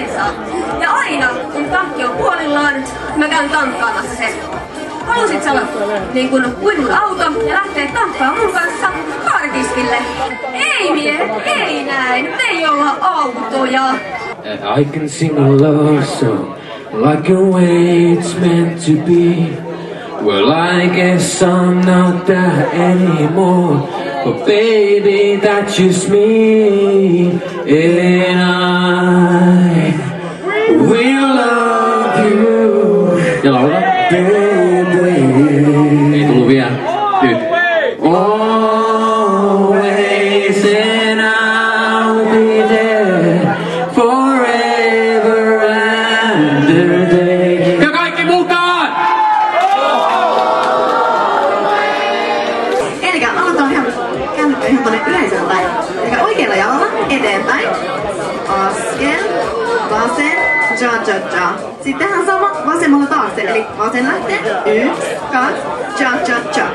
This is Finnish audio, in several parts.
bensaa. Ja aina, kun tankki on puolillaan, mä käyn tankkaamassa sen. Halusit sä niin kun, kuin mun auto ja lähteä tankkaamaan mun kanssa kaaritiskille? Ei mie, ei näin, me ei olla autoja. I can sing a love song like a way it's meant to be. Well, I guess I'm not that anymore. But baby, that's just me. And I vasen, ja ja ja. Sitten tehdään sama vasemmalla taakse. Eli vasen lähtee. Yksi, kaksi, ja ja ja.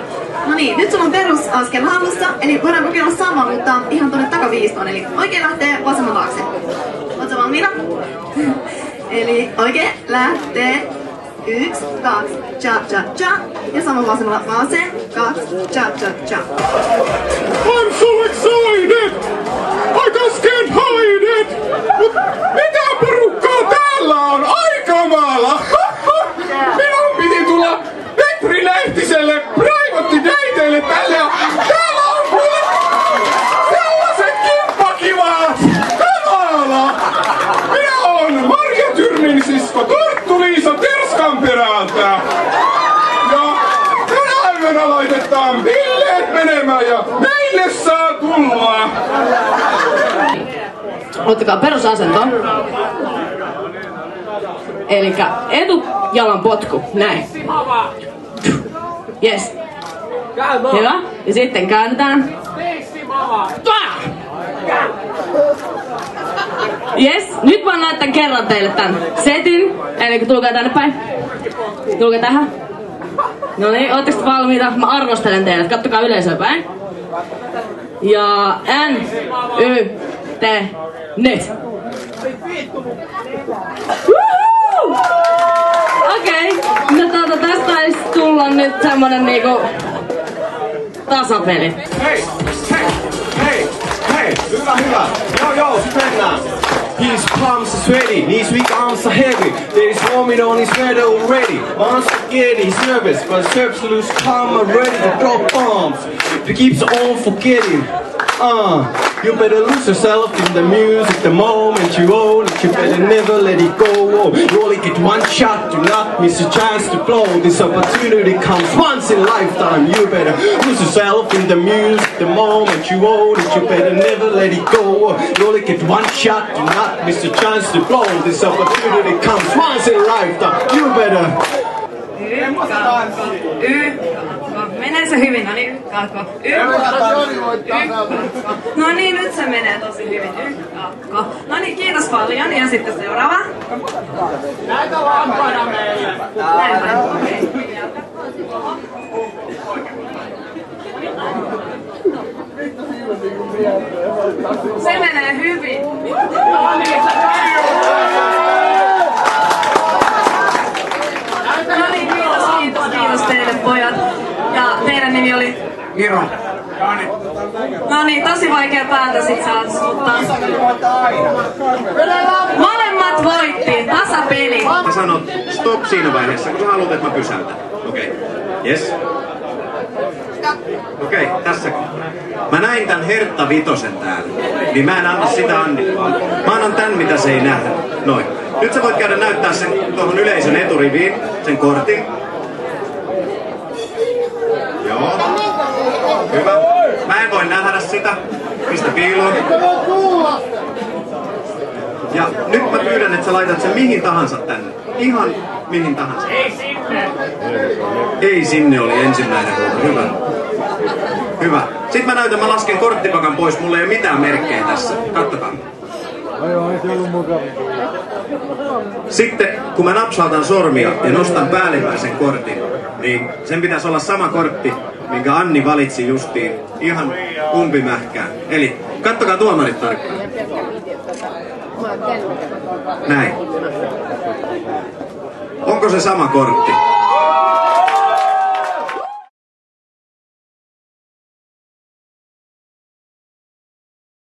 No niin, nyt sulla on perusaskel hallussa, eli voidaan kokeilla sama, mutta ihan tonne takaviistoon. Eli oikein lähtee vasemmalla taakse. Oletko valmiina? eli oikein lähtee. Yksi, kaksi, cha cha cha. Ja sama vasemmalla vasen, kaksi, cha cha cha. I'm so excited! Terskanperältä! Ja tänään laitetaan bileet menemään ja meille saa tulla! Ottakaa perusasento. Eli etujalan potku, näin. Yes. Hyvä. Ja sitten käännetään. Tää! Yes, nyt mä näytän kerran teille tän setin. Eli tulkaa tänne päin. Tulkaa tähän. No niin, ootteko valmiita? Mä arvostelen teidät. Kattokaa yleisöä päin. Ja N, Y, T, nyt. Okei, okay. no tuota, tästä taisi tulla nyt semmonen niinku tasapeli. Hei! Hei! Hei! Hei! Hyvä, hyvä! Joo, joo, sit mennään! His palms are sweaty, knees weak, arms are heavy. There is vomit on his head already. Once again, he's nervous, but serves loose calm and ready to drop bombs. He keeps on forgetting. Uh, you better lose yourself in the music the moment you own it. You better never let it go. You only get one shot, do not miss a chance to blow. This opportunity comes once in a lifetime. You better lose yourself in the music the moment you own it. You better never let it go. You only get one shot, do not miss a chance to blow. This opportunity comes once in a lifetime. You better. Menee se hyvin, no niin, kakko. Y, y, No niin, nyt se menee tosi hyvin. Kakko. No niin, kiitos paljon. Ja sitten seuraava. Näitä lampaita meille. Näin päin. Okei. Se menee hyvin. No niin, kiitos, kiitos, kiitos teille pojat. Ja teidän nimi oli? Miro. No niin, tosi vaikea päätös itse asiassa, mutta... Molemmat voitti, tasapeli. Sä sanot stop siinä vaiheessa, kun sä haluat, että mä pysäytän. Okei. Okay. Yes. Okei, okay, tässä. Mä näin tän Hertta Vitosen täällä. Niin mä en anna sitä Annille vaan. Mä annan tän, mitä se ei nähdä. Noin. Nyt sä voit käydä näyttää sen tuohon yleisön eturiviin, sen kortin. Joo. Hyvä. Mä en voi nähdä sitä. Pistä piiloon. Ja nyt mä pyydän, että sä laitat sen mihin tahansa tänne. Ihan mihin tahansa. Ei. Ei sinne oli ensimmäinen huuto. Hyvä. Hyvä. Sitten mä näytän, mä lasken korttipakan pois. Mulla ei ole mitään merkkejä tässä. Kattokaa. Sitten kun mä napsautan sormia ja nostan päällimmäisen kortin, niin sen pitäisi olla sama kortti, minkä Anni valitsi justiin ihan umpimähkään. Eli kattokaa tuomarit tarkkaan. Näin. Onko se sama kortti?